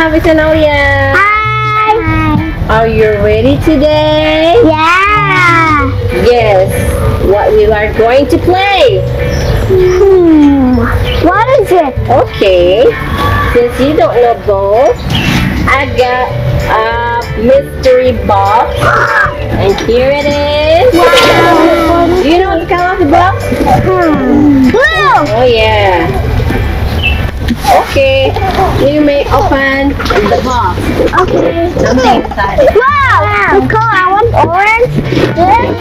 Hafiz and Aulia. Hi. Are you ready today? Yeah. Yes. What we are going to play? Hmm. What is it? Okay. Since you don't know both, I got a mystery box. And here it is. Wow. Do you know what the color of the box? Hmm. Blue. Oh yeah. You may open the box. Okay. Something inside. Wow. Look, I want orange. This.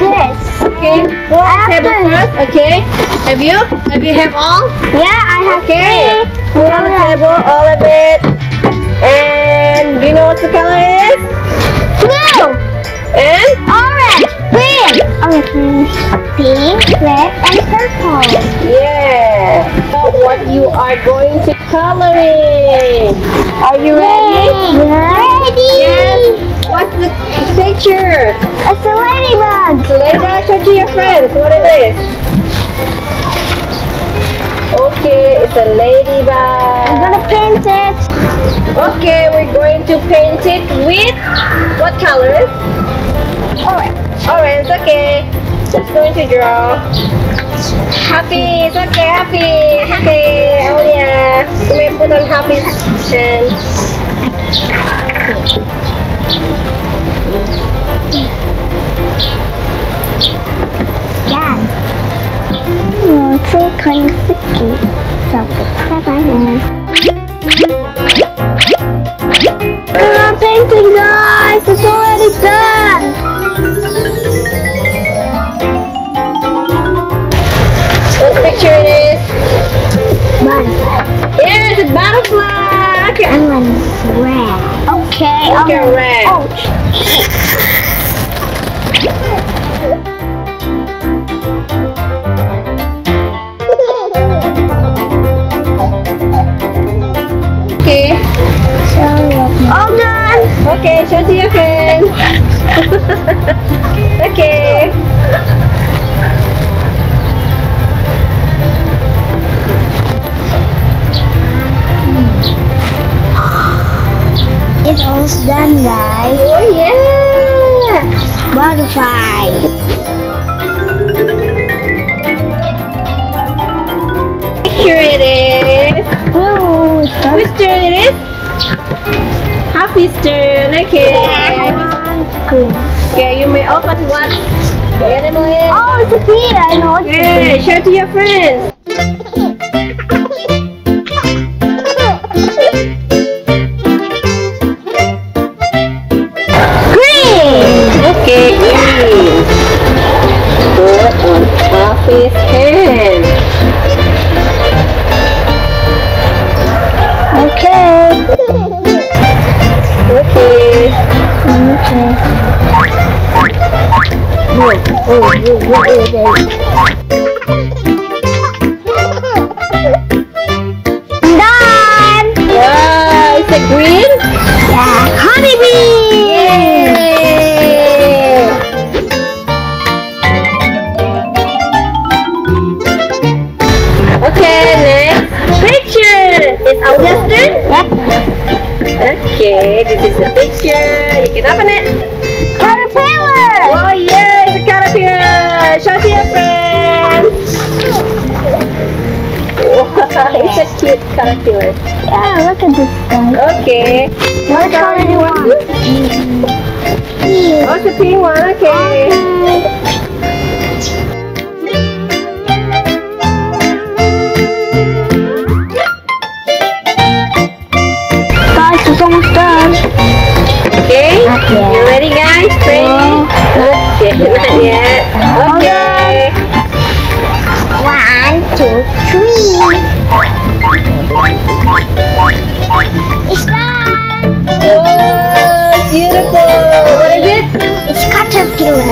This. Okay. On table first. Okay. Have you? Have you have all? Yeah, I have Okay. three. Put on the table all of it. And do you know what the color is? Blue. And Orange. Green. Orange. Pink. Red. And purple. yeah. Are going to color in? Are you ready? Ready. Yes. What's the picture? It's a ladybug. Down show to your friends what it is. Okay, it's a ladybug. I'm gonna paint it. Okay, we're going to paint it with what color? Orange. Orange, okay. Just going to draw. Happy, it's okay, happy, happy. Oh may put on happy and Yeah. Oh, it's all kind of sticky. So, bye-bye now. I'm painting, guys! Okay, Okay, I'm red. Oh, oh Okay. Oh, all done! Okay, show to your friends. okay. Oh yeah. Butterfly. Here it is. Oh, it's done. Whose turn it is? Hafiz's turn. Okay. Good. Okay, you may open what the animal is. Oh, it's a bee. I know Yeah, show to your friends. Done. Wow, it's a green? Yeah. Honeybee. Yay! Okay, next picture. It's Aulia's turn? Yep. Okay, this is the picture. You can open it. It's a cute caterpillar. Yeah, look at this guy. Okay. What color do you want? Oh, it's a pink one. Okay. Guys, it's almost done. Okay. Not yet. You ready, guys? Ready? Not yet. Not yet. Okay. One, two, three. It's done. Oh, beautiful. What is it? It's caterpillar.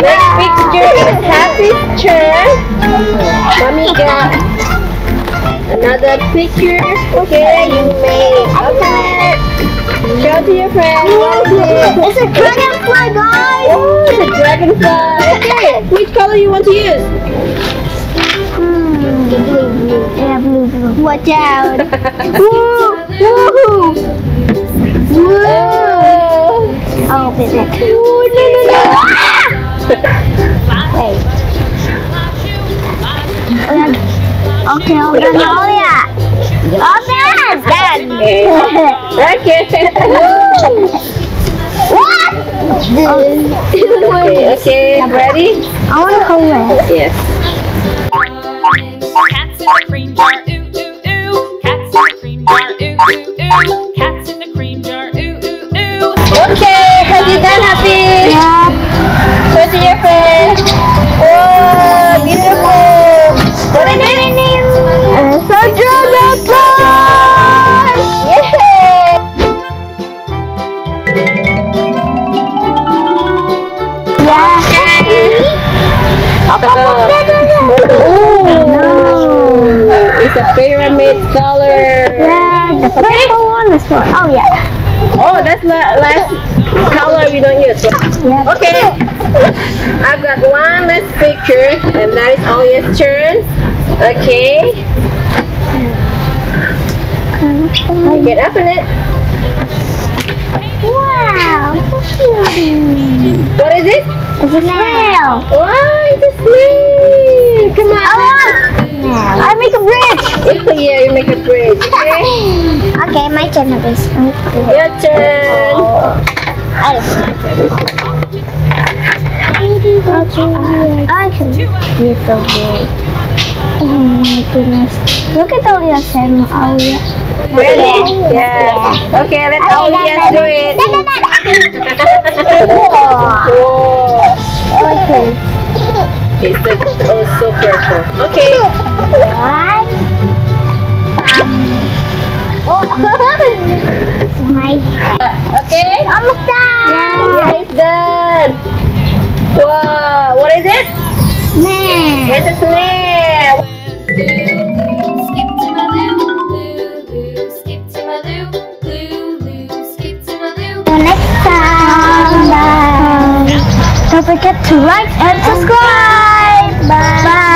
Next picture is Hafiz's turn. Mommy got another picture. Okay, you it. Show to your friend. It? It's a dragonfly, guys. Oh, it's a dragonfly. Okay, which color you want to use? Hmm. Yeah, blue, blue. Watch out. Woo! Woo! Woo! Oh. I'll open it. Wait. Okay, open it. Oh, yeah. Oh, Open! Done. Okay. What? okay, okay, ready? I want to hold it. Yes. Cats in the cream jar, ooh ooh ooh. Cats in the cream jar, ooh ooh ooh. Cats Oh, yeah. Oh, that's the last color we don't use. Okay, I've got one last picture, and that is all your turn. Okay, you can open it. Wow. What is it? It's a snail. Wow, it's a snake. Come on. Oh, I make a bridge. yeah, you make a bridge. Okay, Okay, my turn, please. your turn. I can be so big. Oh my goodness. Look at all your Sam Alia. Ready? Yeah. Okay, let's all yes do it. Whoa. Okay. It's the, oh, so purple. Okay. One. My loo, loo, loo. Skip to my loo. Till next time. Bye. Don't forget to like and subscribe. Bye. Bye.